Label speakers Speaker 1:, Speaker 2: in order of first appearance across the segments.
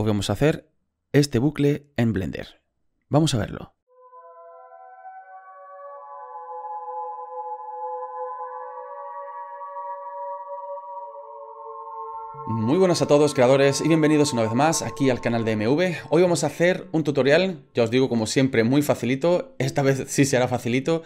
Speaker 1: hoy vamos a hacer este bucle en Blender. Vamos a verlo. Muy buenas a todos creadores y bienvenidos una vez más aquí al canal de MV. Hoy vamos a hacer un tutorial, ya os digo como siempre muy facilito, esta vez sí será facilito,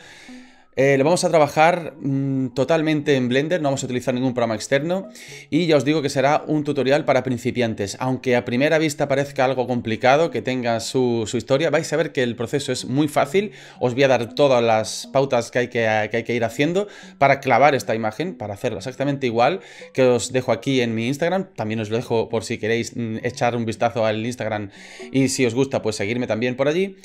Speaker 1: eh, lo vamos a trabajar mm, totalmente en Blender, no vamos a utilizar ningún programa externo y ya os digo que será un tutorial para principiantes. Aunque a primera vista parezca algo complicado, que tenga su, historia, vais a ver que el proceso es muy fácil. Os voy a dar todas las pautas que hay que, hay que ir haciendo para clavar esta imagen, para hacerlo exactamente igual, que os dejo aquí en mi Instagram. También os lo dejo por si queréis mm, echar un vistazo al Instagram y si os gusta, pues seguirme también por allí.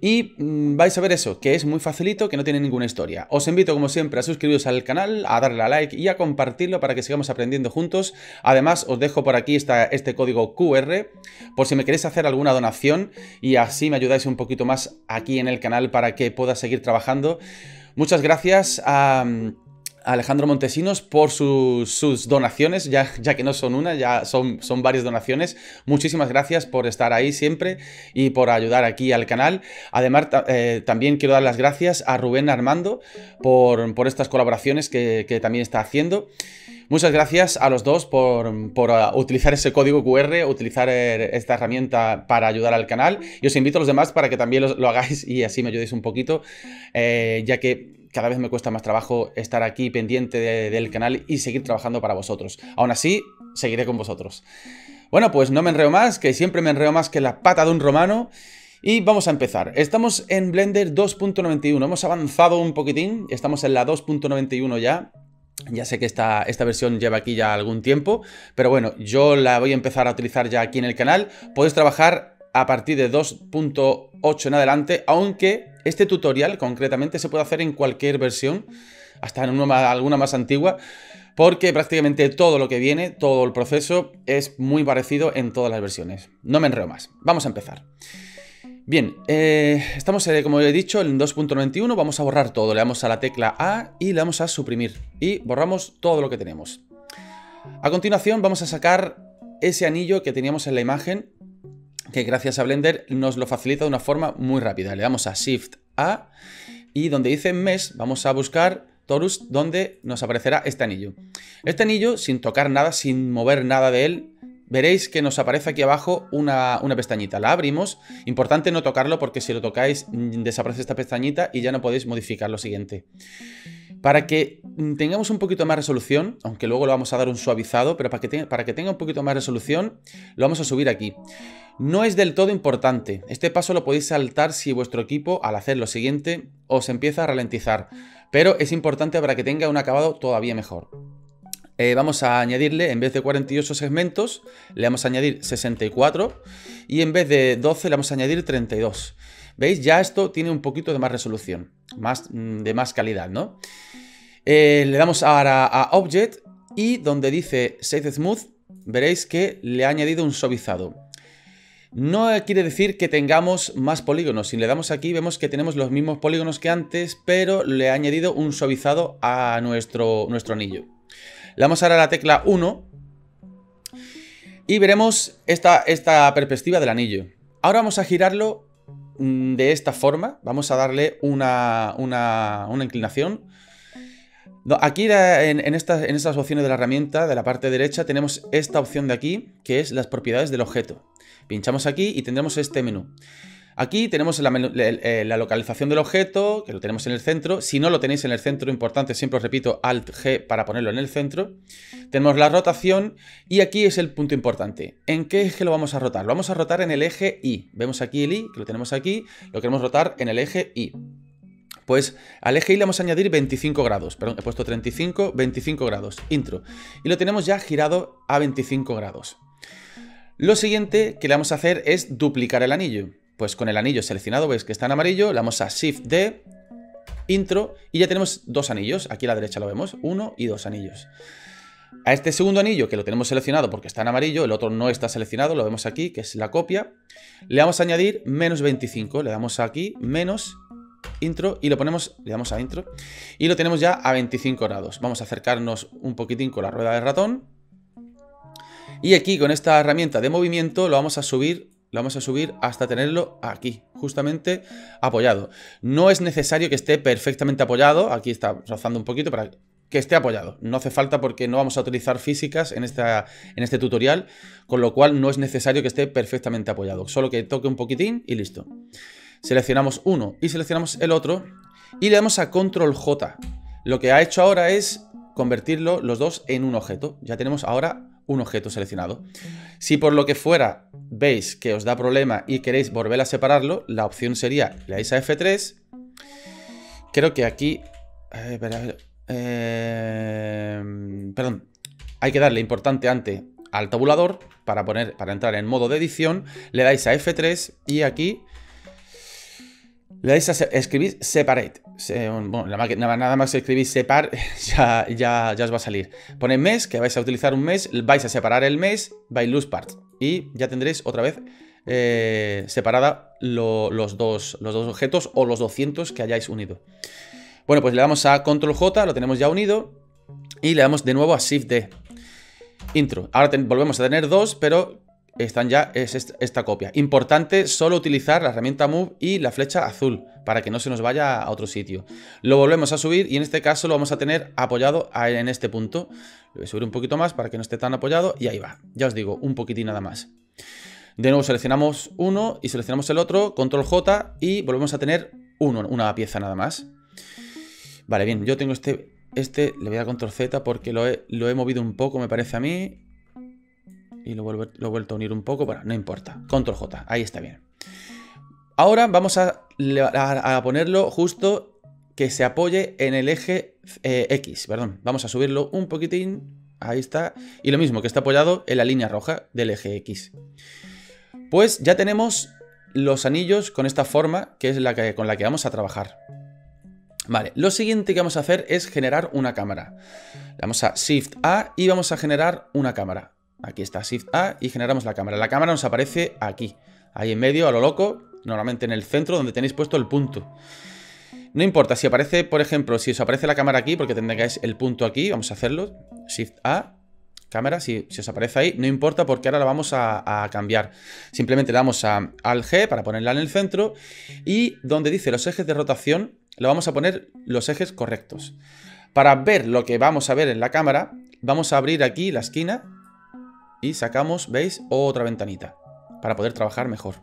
Speaker 1: Y mm, vais a ver eso, que es muy facilito, que no tiene ninguna historia. Os invito como siempre a suscribiros al canal, a darle a like y a compartirlo para que sigamos aprendiendo juntos. Además os dejo por aquí este código QR por si me queréis hacer alguna donación y así me ayudáis un poquito más aquí en el canal para que pueda seguir trabajando. Muchas gracias. Alejandro Montesinos por sus, donaciones, ya, ya, que no son una, ya son, son varias donaciones. Muchísimas gracias por estar ahí siempre y por ayudar aquí al canal. Además, eh, también quiero dar las gracias a Rubén Armando por, por estas colaboraciones que, que también está haciendo. Muchas gracias a los dos por, uh, utilizar ese código QR, utilizar eh, esta herramienta para ayudar al canal. Y os invito a los demás para que también lo, hagáis y así me ayudéis un poquito, eh, ya que cada vez me cuesta más trabajo estar aquí pendiente del canal y seguir trabajando para vosotros. Aún así, seguiré con vosotros. Bueno, pues no me enreo más, que siempre me enreo más que la pata de un romano. Y vamos a empezar. Estamos en Blender 2.91. Hemos avanzado un poquitín. Estamos en la 2.91 ya. Ya sé que esta, esta, versión lleva aquí ya algún tiempo, pero bueno, yo la voy a empezar a utilizar ya aquí en el canal. Puedes trabajar a partir de 2.8 en adelante, aunque este tutorial concretamente se puede hacer en cualquier versión, hasta en una, alguna más antigua, porque prácticamente todo lo que viene, todo el proceso, es muy parecido en todas las versiones. No me enreo más. Vamos a empezar. Bien, eh, estamos, eh, como he dicho, en 2.91, vamos a borrar todo. Le damos a la tecla A y le damos a suprimir. Y borramos todo lo que tenemos. A continuación vamos a sacar ese anillo que teníamos en la imagen, que gracias a Blender nos lo facilita de una forma muy rápida. Le damos a Shift A y donde dice Mesh vamos a buscar Torus, donde nos aparecerá este anillo. Este anillo, sin tocar nada, sin mover nada de él, veréis que nos aparece aquí abajo una, pestañita. La abrimos. Importante no tocarlo porque si lo tocáis mm, desaparece esta pestañita y ya no podéis modificar lo siguiente. Para que mm, tengamos un poquito más resolución, aunque luego le vamos a dar un suavizado, pero para que, para que tenga un poquito más resolución, lo vamos a subir aquí. No es del todo importante. Este paso lo podéis saltar si vuestro equipo, al hacer lo siguiente, os empieza a ralentizar. Pero es importante para que tenga un acabado todavía mejor. Eh, vamos a añadirle, en vez de 48 segmentos, le vamos a añadir 64 y en vez de 12 le vamos a añadir 32. ¿Veis? Ya esto tiene un poquito de más resolución, más, mm, de más calidad, ¿no? Eh, le damos ahora a Object y donde dice Save Smooth, veréis que le ha añadido un suavizado. No quiere decir que tengamos más polígonos. Si le damos aquí, vemos que tenemos los mismos polígonos que antes, pero le ha añadido un suavizado a nuestro, nuestro anillo. Le damos ahora a la tecla 1 y veremos esta, esta perspectiva del anillo. Ahora vamos a girarlo mm, de esta forma. Vamos a darle una, una, inclinación. Aquí en, en, estas, en estas opciones de la herramienta, de la parte derecha, tenemos esta opción de aquí, que es las propiedades del objeto. Pinchamos aquí y tendremos este menú. Aquí tenemos la, localización del objeto, que lo tenemos en el centro. Si no lo tenéis en el centro, importante, siempre os repito, Alt-G para ponerlo en el centro. Tenemos la rotación y aquí es el punto importante. ¿En qué eje lo vamos a rotar? Lo vamos a rotar en el eje Y. Vemos aquí el Y, que lo tenemos aquí, lo queremos rotar en el eje Y. Pues al eje Y le vamos a añadir 25 grados. Perdón, he puesto 35, 25 grados. Intro. Y lo tenemos ya girado a 25 grados. Lo siguiente que le vamos a hacer es duplicar el anillo. Pues con el anillo seleccionado, veis que está en amarillo, le damos a Shift D, Intro, y ya tenemos dos anillos. Aquí a la derecha lo vemos, uno y dos anillos. A este segundo anillo, que lo tenemos seleccionado porque está en amarillo, el otro no está seleccionado, lo vemos aquí, que es la copia, le vamos a añadir menos 25, le damos aquí, menos, intro, y lo ponemos, le damos a intro, y lo tenemos ya a 25 grados. Vamos a acercarnos un poquitín con la rueda de ratón, Y aquí con esta herramienta de movimiento lo vamos a subir lo vamos a subir hasta tenerlo aquí, justamente apoyado. No es necesario que esté perfectamente apoyado, aquí está rozando un poquito para que esté apoyado. No hace falta porque no vamos a utilizar físicas en, en este tutorial, con lo cual no es necesario que esté perfectamente apoyado. Solo que toque un poquitín y listo. Seleccionamos uno y seleccionamos el otro y le damos a Control J. Lo que ha hecho ahora es convertirlo los dos en un objeto. Ya tenemos ahora un objeto seleccionado. Si por lo que fuera veis que os da problema y queréis volver a separarlo, la opción sería, le dais a F3. Creo que aquí... Eh, perdón, hay que darle importante ante al tabulador para, poner, para entrar en modo de edición. Le dais a F3 y aquí le dais a escribir separate. bueno, nada más escribís separ, ya, ya, ya, os va a salir. Pone mes, que vais a utilizar un mes, vais a separar el mes by lose part. Y ya tendréis otra vez eh, separada los, dos, los dos objetos o los 200 que hayáis unido. Bueno, pues le damos a Control J, lo tenemos ya unido. Y le damos de nuevo a Shift D. Intro. Ahora volvemos a tener dos, pero están ya, es esta, copia. Importante solo utilizar la herramienta Move y la flecha azul, para que no se nos vaya a otro sitio. Lo volvemos a subir y en este caso lo vamos a tener apoyado en este punto. Lo voy a subir un poquito más para que no esté tan apoyado y ahí va. Ya os digo, un poquitín nada más. De nuevo seleccionamos uno y seleccionamos el otro, Control J y volvemos a tener uno, una pieza nada más. Vale, bien, yo tengo este, este le voy a dar control Z porque lo he, lo he movido un poco, me parece a mí. Y lo, he vuelto a unir un poco, bueno, no importa. Control J, ahí está bien. Ahora vamos a, ponerlo justo que se apoye en el eje eh, X, perdón. Vamos a subirlo un poquitín, ahí está. Y lo mismo, que está apoyado en la línea roja del eje X. Pues ya tenemos los anillos con esta forma, que es la que, con la que vamos a trabajar. Vale, lo siguiente que vamos a hacer es generar una cámara. Le damos a Shift A y vamos a generar una cámara. Aquí está Shift A y generamos la cámara. La cámara nos aparece aquí, ahí en medio, a lo loco, normalmente en el centro donde tenéis puesto el punto. No importa, si aparece, por ejemplo, si os aparece la cámara aquí, porque tendréis el punto aquí, vamos a hacerlo, Shift A, cámara, si, os aparece ahí, no importa porque ahora la vamos a, a, cambiar. Simplemente le damos a, al G para ponerla en el centro y donde dice los ejes de rotación, le vamos a poner los ejes correctos. Para ver lo que vamos a ver en la cámara, vamos a abrir aquí la esquina y sacamos, ¿veis? Otra ventanita para poder trabajar mejor.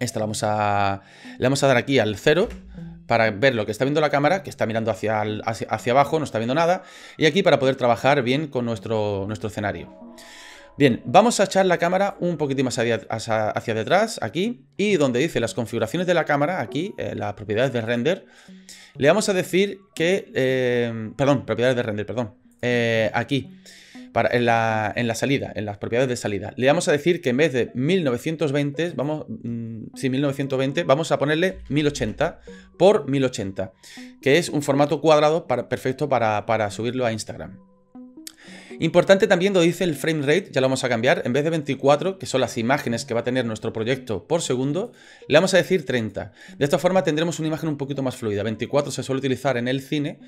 Speaker 1: Esta la vamos a, le vamos a dar aquí al cero para ver lo que está viendo la cámara, que está mirando hacia, hacia, abajo, no está viendo nada, y aquí para poder trabajar bien con nuestro, nuestro escenario. Bien, vamos a echar la cámara un poquitín más hacia, detrás, aquí, y donde dice las configuraciones de la cámara, aquí, eh, las propiedades de render, le vamos a decir que, eh, perdón, propiedades de render, perdón, eh, aquí, para, en, la, en, la, salida, en las propiedades de salida, le vamos a decir que en vez de 1920, vamos, mm, sí, 1920, vamos a ponerle 1080 por 1080, que es un formato cuadrado perfecto para, para subirlo a Instagram. Importante también lo dice el frame rate, ya lo vamos a cambiar, en vez de 24, que son las imágenes que va a tener nuestro proyecto por segundo, le vamos a decir 30. De esta forma tendremos una imagen un poquito más fluida. 24 se suele utilizar en el cine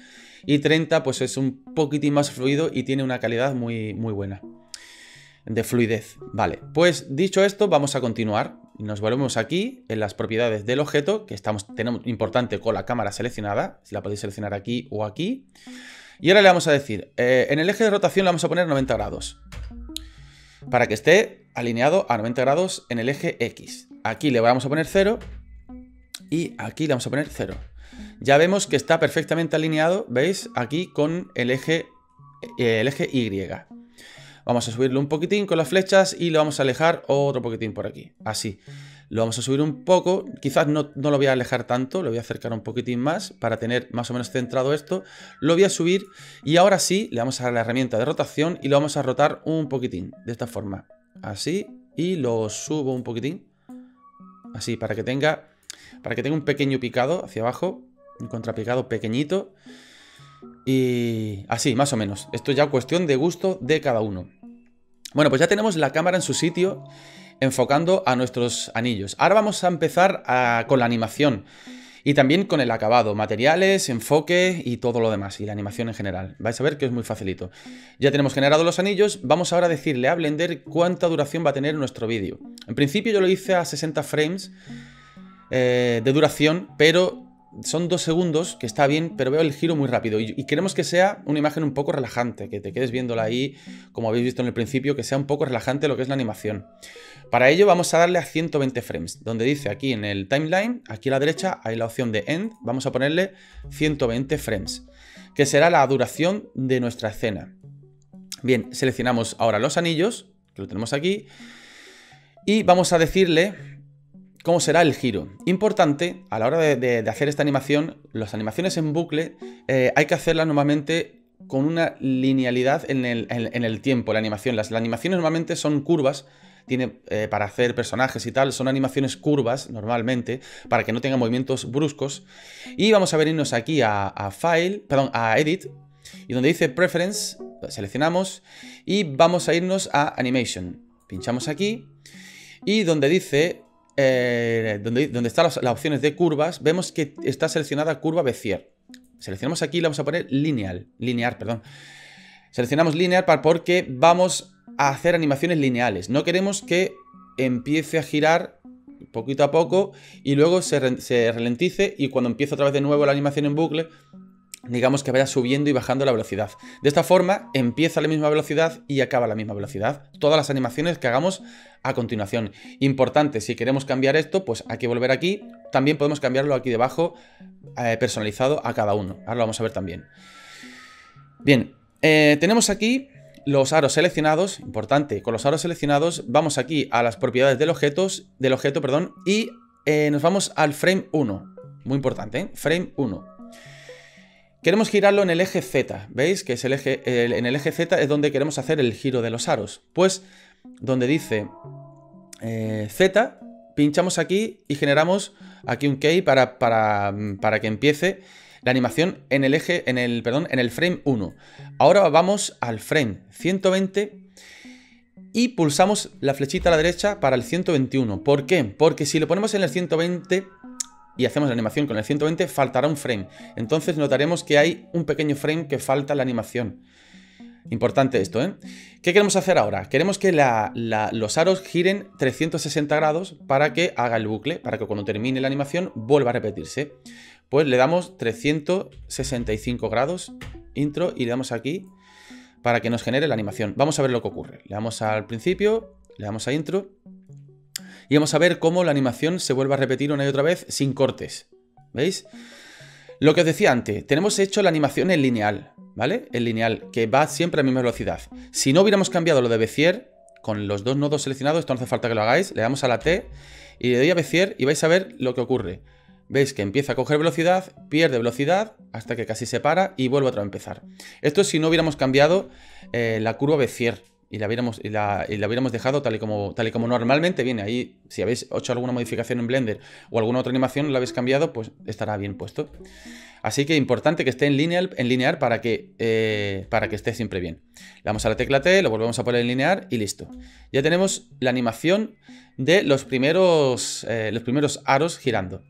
Speaker 1: y 30 pues es un poquitín más fluido y tiene una calidad muy, muy buena de fluidez. Vale, pues dicho esto, vamos a continuar. Nos volvemos aquí en las propiedades del objeto, que estamos, tenemos importante con la cámara seleccionada, si la podéis seleccionar aquí o aquí. Y ahora le vamos a decir, eh, en el eje de rotación le vamos a poner 90 grados. Para que esté alineado a 90 grados en el eje X. Aquí le vamos a poner 0 y aquí le vamos a poner 0. Ya vemos que está perfectamente alineado, ¿veis? Aquí con el eje, eh, el eje Y. Vamos a subirlo un poquitín con las flechas y lo vamos a alejar otro poquitín por aquí. Así. Lo vamos a subir un poco, quizás no, lo voy a alejar tanto, lo voy a acercar un poquitín más para tener más o menos centrado esto. Lo voy a subir y ahora sí le vamos a la herramienta de rotación y lo vamos a rotar un poquitín, de esta forma. Así, y lo subo un poquitín. Así, para que tenga, para que tenga un pequeño picado hacia abajo, un contrapicado pequeñito. Y así, más o menos. Esto ya cuestión de gusto de cada uno. Bueno, pues ya tenemos la cámara en su sitio enfocando a nuestros anillos. Ahora vamos a empezar con la animación. Y también con el acabado, materiales, enfoque y todo lo demás, y la animación en general. Vais a ver que es muy facilito. Ya tenemos generado los anillos, vamos ahora a decirle a Blender cuánta duración va a tener nuestro vídeo. En principio yo lo hice a 60 frames eh, de duración, pero son dos segundos, que está bien, pero veo el giro muy rápido. Y, queremos que sea una imagen un poco relajante, que te quedes viéndola ahí, como habéis visto en el principio, que sea un poco relajante lo que es la animación. Para ello vamos a darle a 120 frames, donde dice aquí en el timeline, aquí a la derecha, hay la opción de End, vamos a ponerle 120 frames, que será la duración de nuestra escena. Bien, seleccionamos ahora los anillos, que lo tenemos aquí, y vamos a decirle cómo será el giro. Importante, a la hora de, hacer esta animación, las animaciones en bucle eh, hay que hacerlas normalmente con una linealidad en el, tiempo, la animación. Las, animaciones normalmente son curvas, tiene, eh, para hacer personajes y tal, son animaciones curvas normalmente, para que no tengan movimientos bruscos. Y vamos a venirnos aquí a, a File, perdón, a Edit, y donde dice Preference, seleccionamos, y vamos a irnos a Animation. Pinchamos aquí, y donde dice eh, donde, donde, están las, opciones de curvas, vemos que está seleccionada curva Bezier. Seleccionamos aquí y le vamos a poner lineal, linear, perdón. Seleccionamos linear porque vamos a hacer animaciones lineales. No queremos que empiece a girar poquito a poco y luego se, ralentice y cuando empiece otra vez de nuevo la animación en bucle digamos que vaya subiendo y bajando la velocidad. De esta forma empieza la misma velocidad y acaba la misma velocidad. Todas las animaciones que hagamos a continuación. Importante, si queremos cambiar esto, pues hay que volver aquí. También podemos cambiarlo aquí debajo, eh, personalizado a cada uno. Ahora lo vamos a ver también. Bien, eh, tenemos aquí los aros seleccionados, importante, con los aros seleccionados vamos aquí a las propiedades del, objeto, del objeto perdón, y eh, nos vamos al frame 1. Muy importante, frame 1. Queremos girarlo en el eje Z, ¿veis? Que es el eje, en el eje Z es donde queremos hacer el giro de los aros. Pues donde dice eh, Z, pinchamos aquí y generamos aquí un key para, para, para, que empiece la animación en el eje, en el, perdón, en el frame 1. Ahora vamos al frame 120 y pulsamos la flechita a la derecha para el 121. ¿Por qué? Porque si lo ponemos en el 120 y hacemos la animación con el 120, faltará un frame. Entonces notaremos que hay un pequeño frame que falta en la animación. Importante esto, ¿eh? ¿Qué queremos hacer ahora? Queremos que los aros giren 360 grados para que haga el bucle, para que cuando termine la animación vuelva a repetirse. Pues le damos 365 grados, intro, y le damos aquí para que nos genere la animación. Vamos a ver lo que ocurre. Le damos al principio, le damos a intro, y vamos a ver cómo la animación se vuelve a repetir una y otra vez sin cortes. ¿Veis? Lo que os decía antes, tenemos hecho la animación en lineal, ¿vale? En lineal, que va siempre a la misma velocidad. Si no hubiéramos cambiado lo de Bezier, con los dos nodos seleccionados, esto no hace falta que lo hagáis, le damos a la T y le doy a Bezier y vais a ver lo que ocurre. Veis que empieza a coger velocidad, pierde velocidad, hasta que casi se para y vuelve otra a empezar. Esto es si no hubiéramos cambiado eh, la curva Bezier, y la hubiéramos, y la, hubiéramos dejado tal y, como, normalmente viene. Ahí, si habéis hecho alguna modificación en Blender o alguna otra animación, la habéis cambiado, pues estará bien puesto. Así que importante que esté en lineal, en linear para que, eh, para que esté siempre bien. Le damos a la tecla T, lo volvemos a poner en linear y listo. Ya tenemos la animación de los primeros, eh, los primeros aros girando.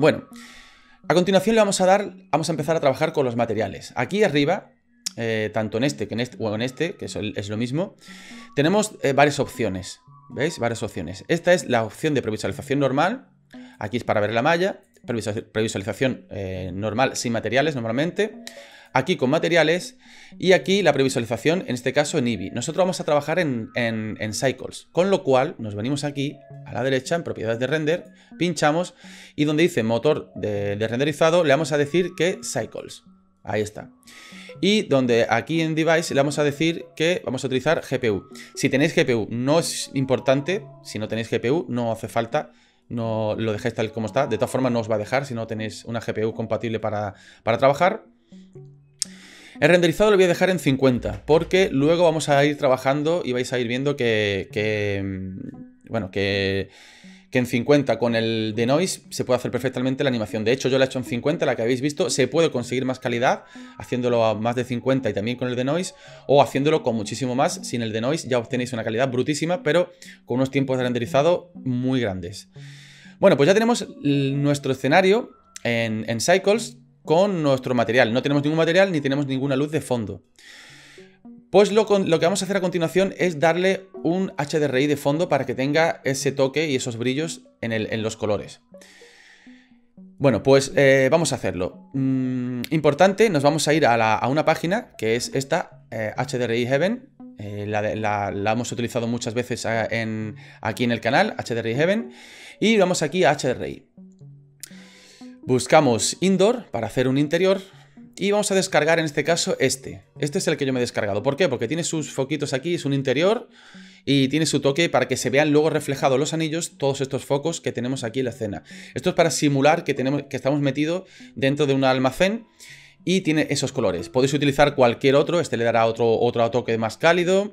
Speaker 1: Bueno, a continuación le vamos a dar, vamos a empezar a trabajar con los materiales. Aquí arriba eh, tanto en este, que en este o en este, que es, lo mismo, tenemos eh, varias opciones. ¿Veis? Varias opciones. Esta es la opción de previsualización normal. Aquí es para ver la malla. Previsualización eh, normal sin materiales normalmente. Aquí con materiales. Y aquí la previsualización, en este caso en Eevee. Nosotros vamos a trabajar en, Cycles. Con lo cual nos venimos aquí a la derecha en propiedades de render. Pinchamos y donde dice motor de, de renderizado le vamos a decir que Cycles. Ahí está. Y donde aquí en Device le vamos a decir que vamos a utilizar GPU. Si tenéis GPU no es importante, si no tenéis GPU no hace falta, no lo dejéis tal como está. De todas formas no os va a dejar si no tenéis una GPU compatible para, trabajar. El renderizado lo voy a dejar en 50, porque luego vamos a ir trabajando y vais a ir viendo que, mm, bueno, que que en 50 con el de noise se puede hacer perfectamente la animación. De hecho, yo la he hecho en 50, la que habéis visto, se puede conseguir más calidad haciéndolo a más de 50 y también con el de noise, o haciéndolo con muchísimo más sin el de noise, ya obtenéis una calidad brutísima, pero con unos tiempos de renderizado muy grandes. Bueno, pues ya tenemos nuestro escenario en, en Cycles con nuestro material. No tenemos ningún material ni tenemos ninguna luz de fondo. Pues lo, que vamos a hacer a continuación es darle un HDRI de fondo para que tenga ese toque y esos brillos en, los colores. Bueno, pues eh, vamos a hacerlo. Mm, importante, nos vamos a ir a, una página que es esta, HDRI eh, Heaven. Eh, la, hemos utilizado muchas veces aquí en el canal, HDRI Heaven. Y vamos aquí a HDRI. Buscamos Indoor para hacer un interior. Y vamos a descargar en este caso este. Este es el que yo me he descargado. ¿Por qué? Porque tiene sus foquitos aquí, es un interior y tiene su toque para que se vean luego reflejados los anillos todos estos focos que tenemos aquí en la escena. Esto es para simular que, tenemos, que estamos metidos dentro de un almacén y tiene esos colores. Podéis utilizar cualquier otro, este le dará otro, otro toque más cálido,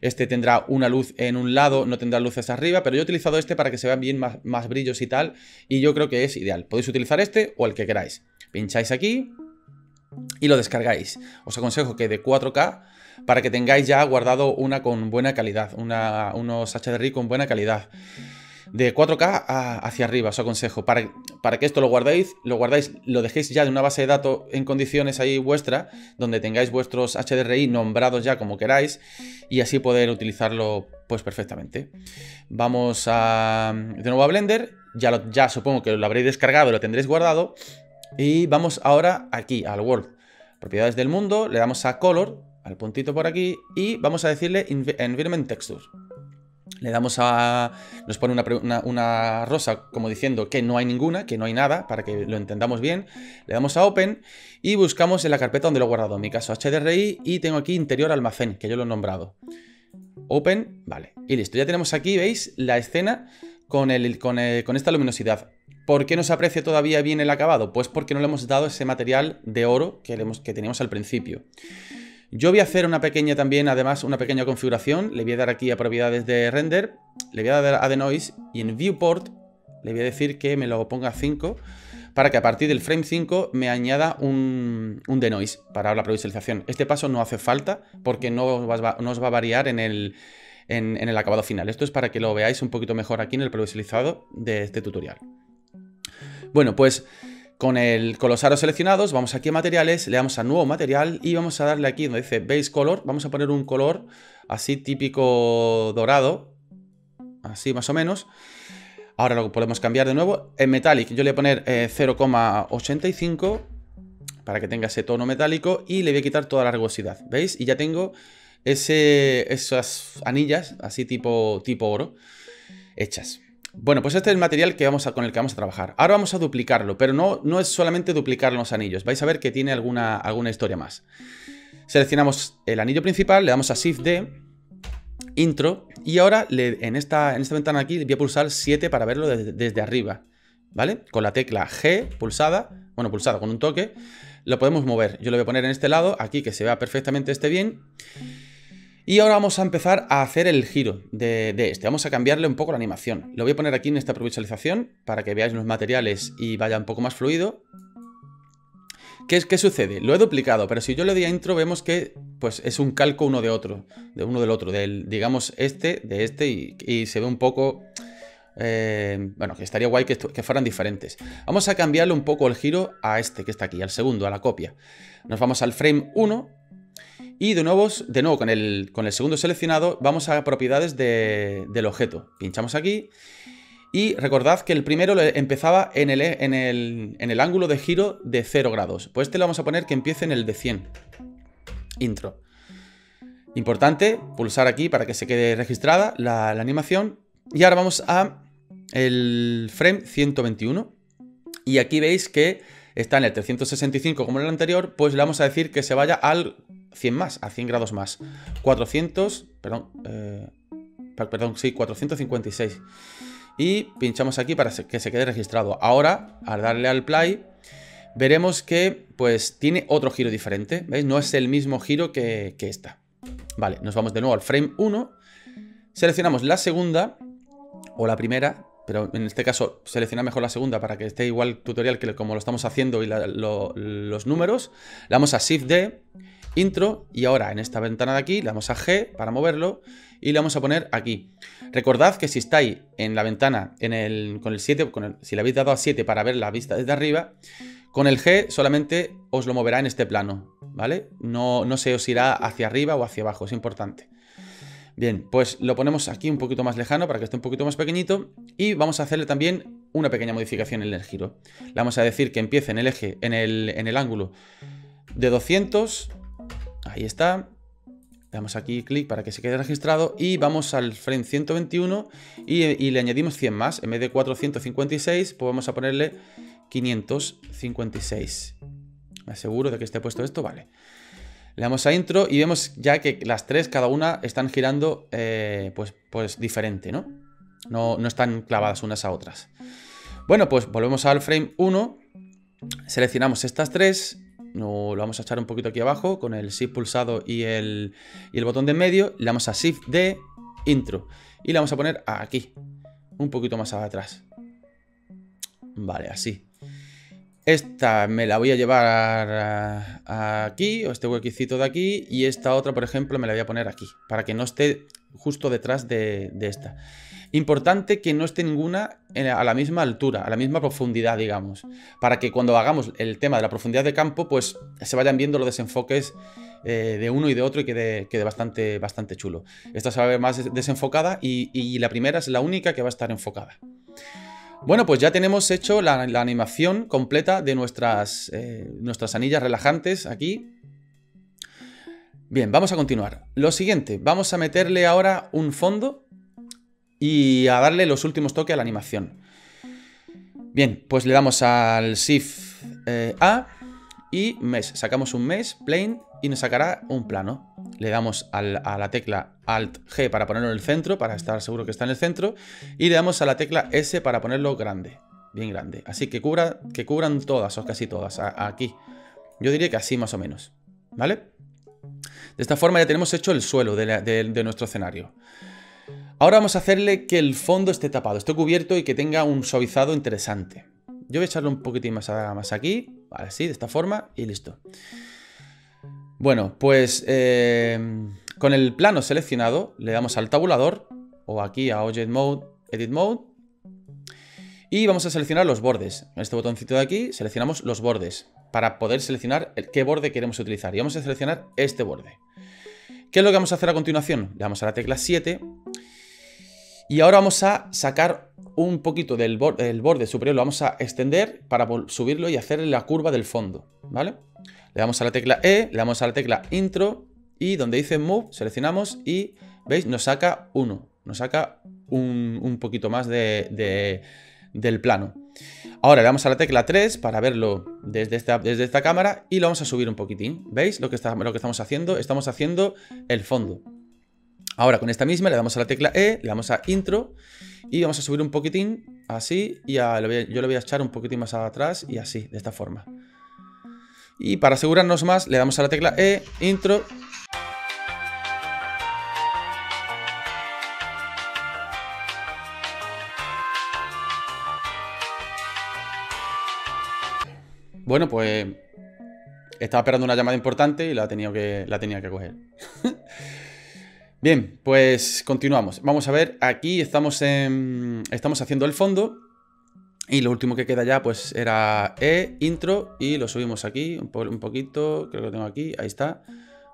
Speaker 1: este tendrá una luz en un lado, no tendrá luces arriba, pero yo he utilizado este para que se vean bien más, más brillos y tal, y yo creo que es ideal. Podéis utilizar este o el que queráis. Pincháis aquí, y lo descargáis. Os aconsejo que de 4K para que tengáis ya guardado una con buena calidad, unos HDRI con buena calidad. De 4K hacia arriba, os aconsejo. Para, para que esto lo guardéis, lo guardáis, lo dejéis ya de una base de datos en condiciones ahí vuestra, donde tengáis vuestros HDRI nombrados ya como queráis, y así poder utilizarlo pues perfectamente. Vamos de nuevo a Blender, ya, ya supongo que lo habréis descargado, lo tendréis guardado, y vamos ahora aquí, al World. Propiedades del mundo, le damos a Color, al puntito por aquí, y vamos a decirle Environment Texture. Le damos a... nos pone una, rosa como diciendo que no hay ninguna, que no hay nada, para que lo entendamos bien. Le damos a Open y buscamos en la carpeta donde lo he guardado, en mi caso HDRI, y tengo aquí interior almacén, que yo lo he nombrado. Open, vale. Y listo, ya tenemos aquí, ¿veis? La escena con, el, con, con esta luminosidad. ¿Por qué no se aprecia todavía bien el acabado? Pues porque no le hemos dado ese material de oro que, que teníamos al principio. Yo voy a hacer una pequeña también, además, una pequeña configuración. Le voy a dar aquí a propiedades de render, le voy a dar a Denoise y en Viewport le voy a decir que me lo ponga a 5 para que a partir del frame 5 me añada un, denoise para la previsualización. Este paso no hace falta porque no os va, a variar en el, en el acabado final. Esto es para que lo veáis un poquito mejor aquí en el previsualizado de este tutorial. Bueno, pues con, el, con los aros seleccionados, vamos aquí a materiales, le damos a nuevo material y vamos a darle aquí donde dice base color, vamos a poner un color así típico dorado, así más o menos. Ahora lo podemos cambiar de nuevo. En metallic yo le voy a poner 0,85 eh, para que tenga ese tono metálico y le voy a quitar toda la rugosidad, ¿veis? Y ya tengo esas anillas así tipo, tipo oro hechas. Bueno, pues este es el material que vamos con el que vamos a trabajar. Ahora vamos a duplicarlo, pero no, no es solamente duplicar los anillos. Vais a ver que tiene alguna, alguna historia más. Seleccionamos el anillo principal, le damos a Shift D, Intro, y ahora en, esta, en esta ventana aquí voy a pulsar 7 para verlo desde, arriba. ¿Vale? Con la tecla G pulsada, bueno, pulsada con un toque, lo podemos mover. Yo lo voy a poner en este lado, aquí que se vea perfectamente este bien. Y ahora vamos a empezar a hacer el giro de, este. Vamos a cambiarle un poco la animación. Lo voy a poner aquí en esta provisualización para que veáis los materiales y vaya un poco más fluido. ¿Qué, ¿Qué, sucede? Lo he duplicado, pero si yo le doy a intro vemos que pues, es un calco uno de otro, de uno del otro, del, digamos, este, de este, y, se ve un poco... Eh, bueno, que estaría guay que, que, fueran diferentes. Vamos a cambiarle un poco el giro a este que está aquí, al segundo, a la copia. Nos vamos al frame 1 y de nuevo, de nuevo con, el, con el segundo seleccionado, vamos a propiedades del objeto. Pinchamos aquí. Y recordad que el primero empezaba en el, en, el, en el ángulo de giro de 0 grados. Pues este le vamos a poner que empiece en el de 100. Intro. Importante, pulsar aquí para que se quede registrada la, la animación. Y ahora vamos a el frame 121. Y aquí veis que está en el 365 como en el anterior, pues le vamos a decir que se vaya al 100 más, a 100 grados más. 400, perdón, eh, perdón, sí, 456. Y pinchamos aquí para que se quede registrado. Ahora, al darle al play, veremos que pues tiene otro giro diferente. ¿Veis? No es el mismo giro que, que esta. Vale, nos vamos de nuevo al frame 1. Seleccionamos la segunda o la primera, pero en este caso selecciona mejor la segunda para que esté igual tutorial que como lo estamos haciendo y los números. Le damos a Shift D intro y ahora en esta ventana de aquí le damos a G para moverlo y le vamos a poner aquí. Recordad que si estáis en la ventana con el 7, si le habéis dado a 7 para ver la vista desde arriba, con el G solamente os lo moverá en este plano, ¿vale? No, no se os irá hacia arriba o hacia abajo, es importante. Bien, pues lo ponemos aquí un poquito más lejano para que esté un poquito más pequeñito y vamos a hacerle también una pequeña modificación en el giro. Le vamos a decir que empiece en el eje, en el, en el ángulo de 200, ahí está, damos aquí clic para que se quede registrado y vamos al frame 121 y, y, le añadimos 100 más. En vez de 456, pues vamos a ponerle 556. Me aseguro de que esté puesto esto, vale. Le damos a intro y vemos ya que las tres, cada una, están girando eh, pues, pues diferente, ¿no? ¿no? No están clavadas unas a otras. Bueno, pues volvemos al frame 1, seleccionamos estas tres, lo vamos a echar un poquito aquí abajo con el Shift pulsado y el, y el botón de en medio, le damos a Shift de intro y le vamos a poner aquí, un poquito más atrás. Vale, así. Esta me la voy a llevar aquí, o este huequicito de aquí, y esta otra, por ejemplo, me la voy a poner aquí, para que no esté justo detrás de, esta. Importante que no esté ninguna a la misma altura, a la misma profundidad, digamos, para que cuando hagamos el tema de la profundidad de campo, pues se vayan viendo los desenfoques eh, de uno y de otro y quede, bastante, bastante chulo. Esta se va a ver más desenfocada y, y la primera es la única que va a estar enfocada. Bueno, pues ya tenemos hecho la, animación completa de nuestras, eh, nuestras anillas relajantes aquí. Bien, vamos a continuar. Lo siguiente, vamos a meterle ahora un fondo y a darle los últimos toques a la animación. Bien, pues le damos al Shift eh, A y Mesh. Sacamos un Mesh, Plane, y nos sacará un plano. Le damos a la tecla Alt G para ponerlo en el centro, para estar seguro que está en el centro, y le damos a la tecla S para ponerlo grande, bien grande. Así que, cubra, que cubran todas o casi todas, aquí. Yo diría que así más o menos, ¿vale? De esta forma ya tenemos hecho el suelo de, nuestro escenario. Ahora vamos a hacerle que el fondo esté tapado, esté cubierto y que tenga un suavizado interesante. Yo voy a echarle un poquitín más, más aquí, así, de esta forma, y listo. Bueno, pues eh, con el plano seleccionado le damos al tabulador o aquí a Object Mode, Edit Mode y vamos a seleccionar los bordes. En este botoncito de aquí seleccionamos los bordes para poder seleccionar el, qué borde queremos utilizar y vamos a seleccionar este borde. ¿Qué es lo que vamos a hacer a continuación? Le damos a la tecla 7 y ahora vamos a sacar un poquito del borde superior, lo vamos a extender para subirlo y hacer la curva del fondo, ¿vale? Le damos a la tecla E, le damos a la tecla Intro y donde dice Move seleccionamos y, ¿veis? Nos saca uno, nos saca un, poquito más de, del plano. Ahora le damos a la tecla 3 para verlo desde esta, cámara y lo vamos a subir un poquitín. ¿Veis lo que estamos haciendo? Estamos haciendo el fondo. Ahora con esta misma le damos a la tecla E, le damos a Intro y vamos a subir un poquitín así y yo le voy a echar un poquitín más atrás y así, de esta forma. Y para asegurarnos más, le damos a la tecla E, intro. Bueno, pues estaba esperando una llamada importante y la, tenía que, la tenía que coger. Bien, pues continuamos. Vamos a ver, aquí estamos, estamos haciendo el fondo y lo último que queda ya pues era E, intro y lo subimos aquí un, poquito, creo que lo tengo aquí, ahí está,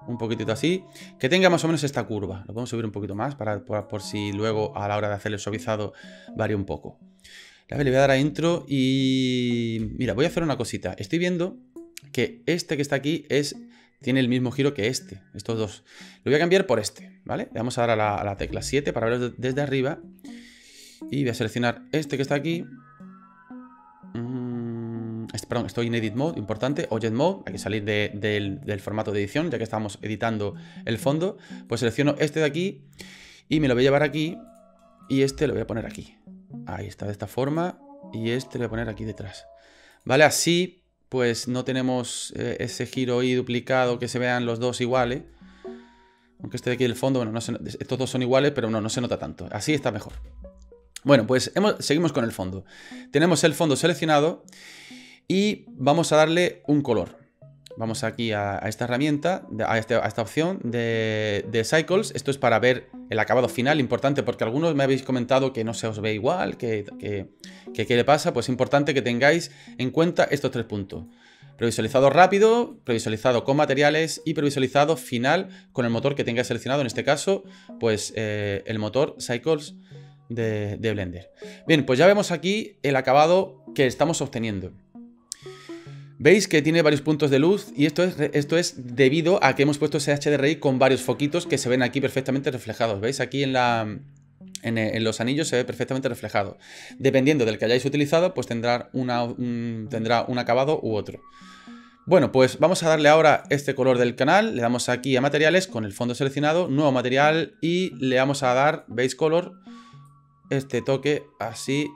Speaker 1: un poquitito así, que tenga más o menos esta curva, lo podemos subir un poquito más para, por, si luego a la hora de hacer el suavizado varía un poco. Le voy a dar a intro y mira, voy a hacer una cosita, estoy viendo que este que está aquí es tiene el mismo giro que este, estos dos. Lo voy a cambiar por este, ¿vale? Le vamos a dar a la, a la tecla 7 para verlo desde arriba y voy a seleccionar este que está aquí perdón, estoy en Edit Mode, importante, Object Mode, hay que salir del, formato de edición, ya que estamos editando el fondo, pues selecciono este de aquí y me lo voy a llevar aquí y este lo voy a poner aquí. Ahí está, de esta forma, y este lo voy a poner aquí detrás. ¿Vale? Así, pues no tenemos eh, ese giro ahí duplicado, que se vean los dos iguales. Aunque este de aquí del fondo, bueno, no estos dos son iguales, pero no, no se nota tanto. Así está mejor. Bueno, pues seguimos con el fondo. Tenemos el fondo seleccionado y vamos a darle un color. Vamos aquí a, esta herramienta, este, a, esta opción de, Cycles. Esto es para ver el acabado final, importante porque algunos me habéis comentado que no se os ve igual, que, qué le pasa. Pues es importante que tengáis en cuenta estos tres puntos. Previsualizado rápido, previsualizado con materiales y previsualizado final con el motor que tengáis seleccionado. En este caso, pues eh, el motor Cycles de, de Blender. Bien, pues ya vemos aquí el acabado que estamos obteniendo. Veis que tiene varios puntos de luz y esto es, debido a que hemos puesto ese HDRI con varios foquitos que se ven aquí perfectamente reflejados. ¿Veis? Aquí en, la, en, los anillos se ve perfectamente reflejado. Dependiendo del que hayáis utilizado, pues tendrá, un, tendrá un acabado u otro. Bueno, pues vamos a darle ahora este color del canal. Le damos aquí a materiales con el fondo seleccionado, nuevo material y le vamos a dar base color, este toque así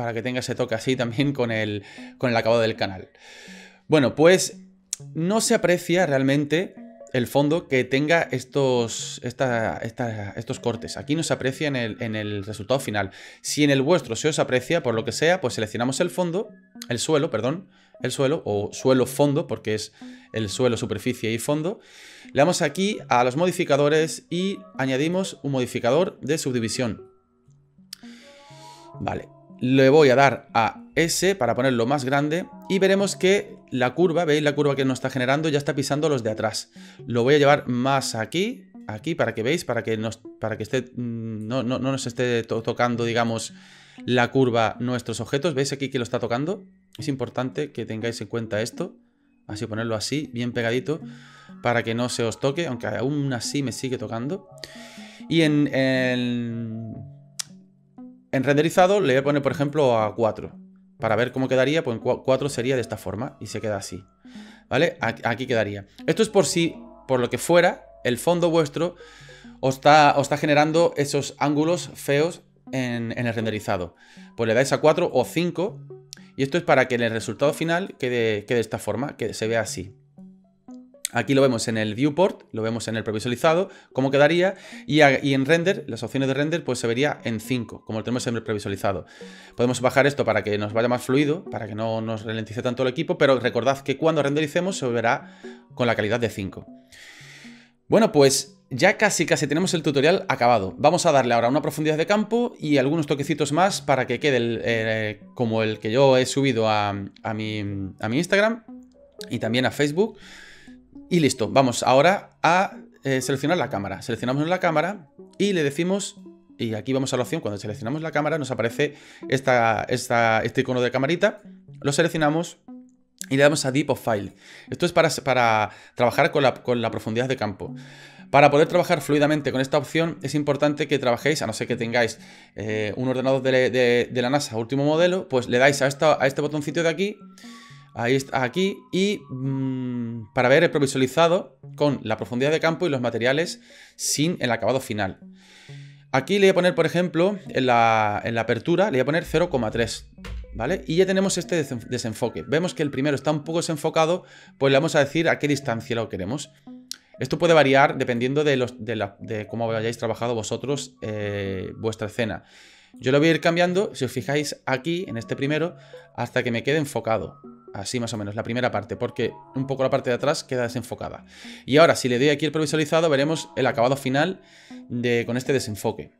Speaker 1: para que tenga ese toque así también con el, con el acabado del canal. Bueno, pues no se aprecia realmente el fondo que tenga estos, estos cortes. Aquí no se aprecia en el, en el, resultado final. Si en el vuestro se os aprecia, por lo que sea, pues seleccionamos el fondo, el suelo, perdón, el suelo, o suelo fondo, porque es el suelo, superficie y fondo. Le damos aquí a los modificadores y añadimos un modificador de subdivisión. Vale, le voy a dar a S para ponerlo más grande y veremos que la curva, ¿veis la curva que nos está generando? Ya está pisando los de atrás. Lo voy a llevar más aquí, aquí para que veáis, para que, nos, para que esté, mm, no, no, nos esté tocando, digamos, la curva nuestros objetos. ¿Veis aquí que lo está tocando? Es importante que tengáis en cuenta esto. Así ponerlo así, bien pegadito, para que no se os toque, aunque aún así me sigue tocando. Y en, en en renderizado le voy a poner, por ejemplo, a 4. Para ver cómo quedaría, pues 4 sería de esta forma y se queda así. ¿Vale? Aquí quedaría. Esto es por si, por lo que fuera, el fondo vuestro os está, generando esos ángulos feos en, el renderizado. Pues le dais a 4 o 5 y esto es para que en el resultado final quede de esta forma, que se vea así. Aquí lo vemos en el viewport, lo vemos en el previsualizado, cómo quedaría, y, en render, las opciones de render, pues se vería en 5, como lo tenemos en el previsualizado. Podemos bajar esto para que nos vaya más fluido, para que no nos ralentice tanto el equipo, pero recordad que cuando rendericemos se verá con la calidad de 5. Bueno, pues ya casi casi tenemos el tutorial acabado. Vamos a darle ahora una profundidad de campo y algunos toquecitos más para que quede eh, como el que yo he subido a, mi, a mi Instagram y también a Facebook. Y listo, vamos ahora a eh, seleccionar la cámara. Seleccionamos la cámara y le decimos, y aquí vamos a la opción, cuando seleccionamos la cámara nos aparece esta, este icono de camarita, lo seleccionamos y le damos a Deep of File. Esto es para, para trabajar con la, profundidad de campo. Para poder trabajar fluidamente con esta opción es importante que trabajéis, a no ser que tengáis eh, un ordenador de, la NASA último modelo, pues le dais a, a este botoncito de aquí Ahí está, aquí. Y mm, para ver el provisualizado con la profundidad de campo y los materiales sin el acabado final. Aquí le voy a poner, por ejemplo, en la, apertura, le voy a poner 0,3. ¿Vale? Y ya tenemos este desenfoque. Vemos que el primero está un poco desenfocado, pues le vamos a decir a qué distancia lo queremos. Esto puede variar dependiendo de, de, cómo hayáis trabajado vosotros eh, vuestra escena. Yo lo voy a ir cambiando, si os fijáis aquí, en este primero, hasta que me quede enfocado. Así más o menos, la primera parte, porque un poco la parte de atrás queda desenfocada. Y ahora, si le doy aquí el previsualizado, veremos el acabado final de, con este desenfoque.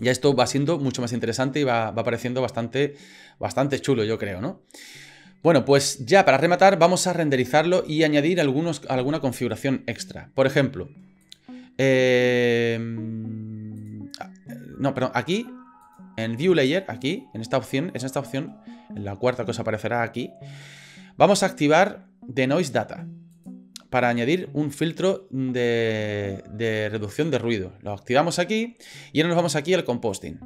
Speaker 1: Ya esto va siendo mucho más interesante y va, pareciendo bastante, bastante chulo, yo creo, ¿no? Bueno, pues ya para rematar vamos a renderizarlo y añadir algunos, alguna configuración extra. Por ejemplo, eh, no, perdón, aquí en View Layer, aquí, en esta opción, es esta opción, en la cuarta que os aparecerá aquí, vamos a activar The Noise Data para añadir un filtro de, reducción de ruido. Lo activamos aquí y ahora nos vamos aquí al composting.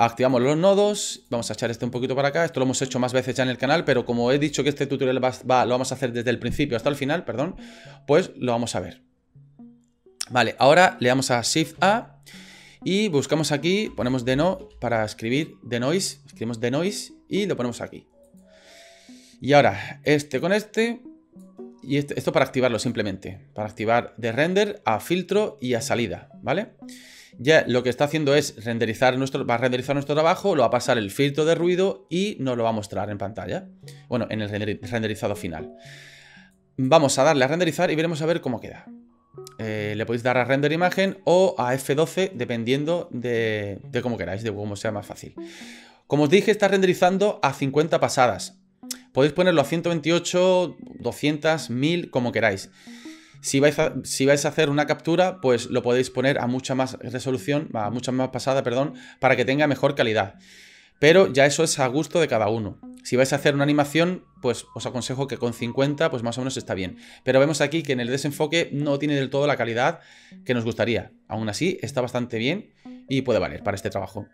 Speaker 1: Activamos los nodos, vamos a echar este un poquito para acá, esto lo hemos hecho más veces ya en el canal, pero como he dicho que este tutorial va, lo vamos a hacer desde el principio hasta el final, perdón, pues lo vamos a ver. Vale, ahora le damos a Shift A y buscamos aquí, ponemos deno para escribir denoise, escribimos denoise y lo ponemos aquí. Y ahora, este con este, y esto, para activarlo simplemente. Para activar de render a filtro y a salida, ¿vale? Ya lo que está haciendo es renderizar nuestro, va a renderizar nuestro trabajo, lo va a pasar el filtro de ruido y nos lo va a mostrar en pantalla. Bueno, en el renderizado final. Vamos a darle a renderizar y veremos a ver cómo queda. Eh, le podéis dar a render imagen o a F12 dependiendo de, de cómo queráis, de cómo sea más fácil. Como os dije, está renderizando a 50 pasadas. Podéis ponerlo a 128, 200, 1000, como queráis. Si vais, a, si vais a hacer una captura, pues lo podéis poner a mucha más resolución, a mucha más pasada, perdón, para que tenga mejor calidad. Pero ya eso es a gusto de cada uno. Si vais a hacer una animación, pues os aconsejo que con 50, pues más o menos está bien. Pero vemos aquí que en el desenfoque no tiene del todo la calidad que nos gustaría. Aún así, está bastante bien y puede valer para este trabajo.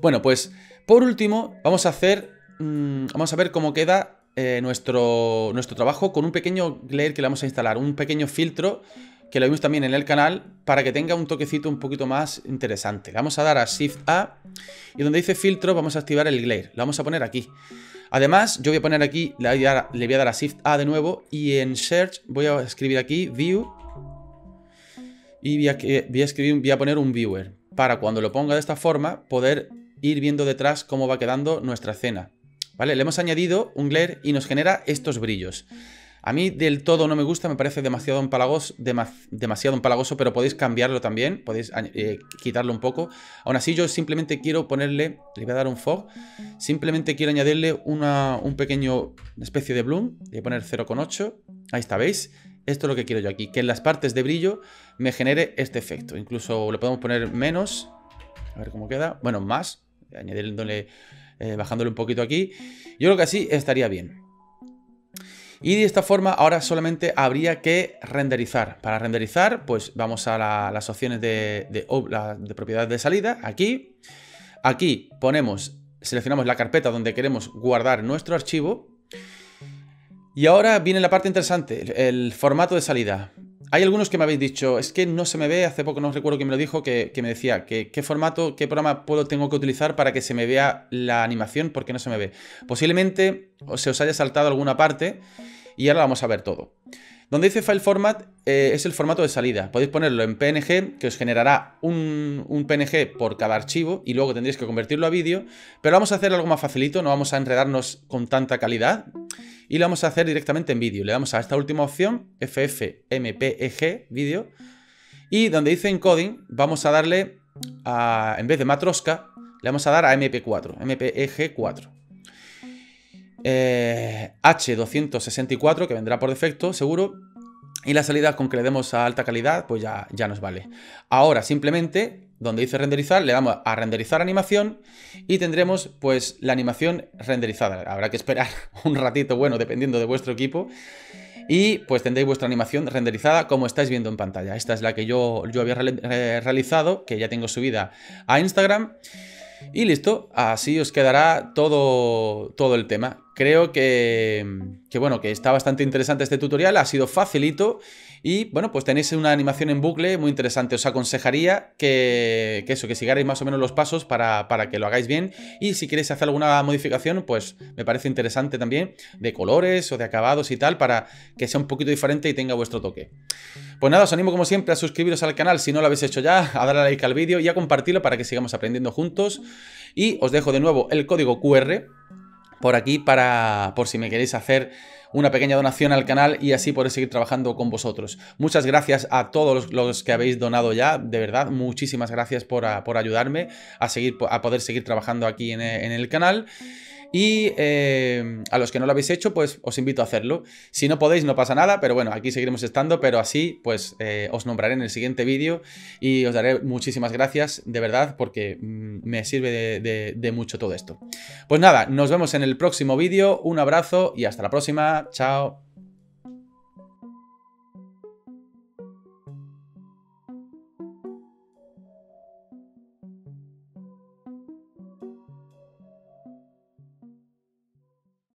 Speaker 1: Bueno, pues por último, vamos a hacer. Mm, vamos a ver cómo queda eh, nuestro, nuestro trabajo con un pequeño layer que le vamos a instalar, un pequeño filtro que lo vimos también en el canal para que tenga un toquecito un poquito más interesante. vamos a dar a Shift A y donde dice filtro vamos a activar el glare. Lo vamos a poner aquí. Además, yo voy a poner aquí, le voy a dar, a Shift A de nuevo y en Search voy a escribir aquí View y voy a, voy a, escribir, voy a poner un Viewer para cuando lo ponga de esta forma poder ir viendo detrás cómo va quedando nuestra escena. ¿Vale? Le hemos añadido un glare y nos genera estos brillos. A mí del todo no me gusta, me parece demasiado empalagoso, demasiado empalagoso, pero podéis cambiarlo también, podéis eh, quitarlo un poco. Aún así yo simplemente quiero ponerle, le voy a dar un fog, simplemente quiero añadirle una, un pequeño especie de bloom, voy a poner 0,8, ahí está, ¿veis? Esto es lo que quiero yo aquí, que en las partes de brillo me genere este efecto. Incluso le podemos poner menos, a ver cómo queda, bueno, más, añadiéndole, eh, bajándole un poquito aquí. Yo creo que así estaría bien. Y de esta forma ahora solamente habría que renderizar. Para renderizar, pues vamos a las opciones de, de, propiedad de salida, aquí. Aquí ponemos, seleccionamos la carpeta donde queremos guardar nuestro archivo. Y ahora viene la parte interesante, el formato de salida. Hay algunos que me habéis dicho, es que no se me ve, hace poco no recuerdo quién me lo dijo, que, me decía que qué formato, qué programa puedo, tengo que utilizar para que se me vea la animación porque no se me ve. Posiblemente se os haya saltado alguna parte y ahora vamos a ver todo. Donde dice File Format eh, es el formato de salida. Podéis ponerlo en PNG, que os generará un, PNG por cada archivo y luego tendréis que convertirlo a vídeo. Pero vamos a hacer algo más facilito, no vamos a enredarnos con tanta calidad y lo vamos a hacer directamente en vídeo. Le damos a esta última opción, FFmpeg, vídeo, y donde dice encoding, vamos a darle, a, en vez de matroska, le vamos a dar a MP4, MPEG4. H264, que vendrá por defecto, seguro, y la salida con que le demos a alta calidad, pues ya, ya nos vale. Ahora simplemente, donde dice renderizar, le damos a renderizar animación y tendremos pues la animación renderizada. Habrá que esperar un ratito, bueno, dependiendo de vuestro equipo. Y pues tendréis vuestra animación renderizada como estáis viendo en pantalla. Esta es la que yo, yo había realizado, que ya tengo subida a Instagram. Y listo, así os quedará todo, todo el tema. Creo que, bueno, que está bastante interesante este tutorial, ha sido facilito y bueno, pues tenéis una animación en bucle muy interesante. Os aconsejaría que, eso, que sigáis más o menos los pasos para, que lo hagáis bien y si queréis hacer alguna modificación, pues me parece interesante también de colores o de acabados y tal para que sea un poquito diferente y tenga vuestro toque. Pues nada, os animo como siempre a suscribiros al canal si no lo habéis hecho ya, a darle like al vídeo y a compartirlo para que sigamos aprendiendo juntos. Y os dejo de nuevo el código QR por aquí para por si me queréis hacer una pequeña donación al canal y así poder seguir trabajando con vosotros. Muchas gracias a todos los, que habéis donado ya, de verdad, muchísimas gracias por, ayudarme a, seguir, a poder seguir trabajando aquí en el canal. Y eh, a los que no lo habéis hecho, pues os invito a hacerlo. Si no podéis, no pasa nada, pero bueno, aquí seguiremos estando, pero así, pues eh, os nombraré en el siguiente vídeo y os daré muchísimas gracias, de verdad, porque mm, me sirve de, de mucho todo esto. Pues nada, nos vemos en el próximo vídeo, un abrazo y hasta la próxima, chao.